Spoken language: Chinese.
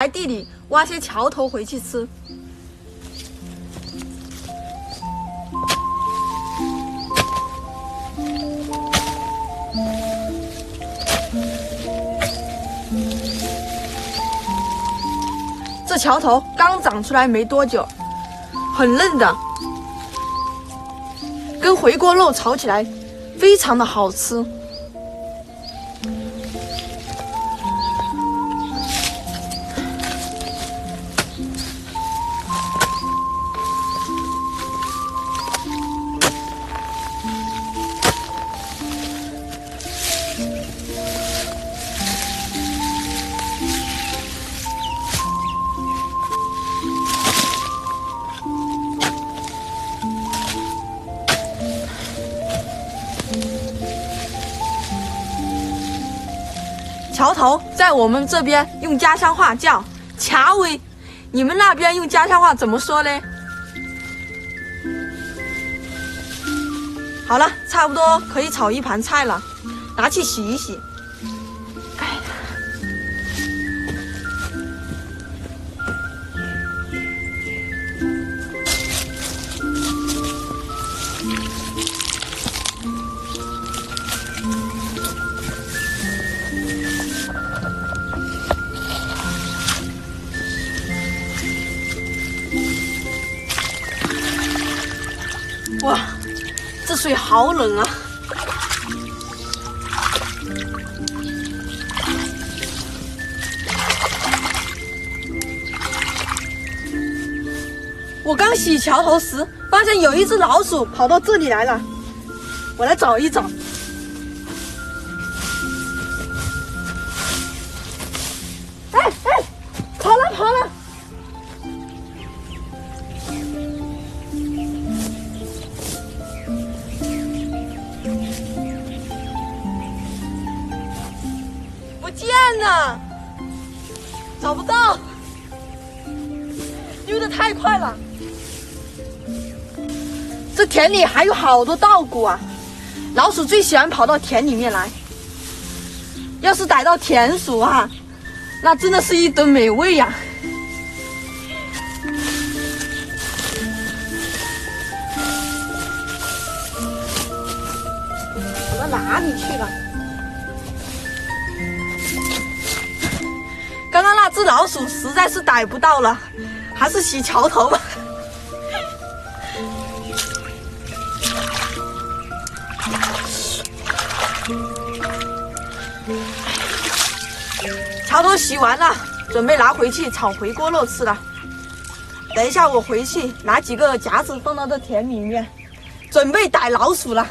来地里挖些桥头回去吃。这桥头刚长出来没多久，很嫩的，跟回锅肉炒起来非常的好吃。桥头在我们这边用家乡话叫“桥尾”，你们那边用家乡话怎么说呢？好了，差不多可以炒一盘菜了，拿去洗一洗。哇，这水好冷啊！我刚洗桥头时，发现有一只老鼠跑到这里来了，我来找一找。不见了，找不到，溜得太快了。这田里还有好多稻谷啊，老鼠最喜欢跑到田里面来。要是逮到田鼠啊，那真的是一顿美味呀、跑到哪里去了？刚刚那只老鼠实在是逮不到了，还是洗桥头吧。桥头洗完了，准备拿回去炒回锅肉吃了。等一下我回去拿几个夹子放到这田里面，准备逮老鼠了。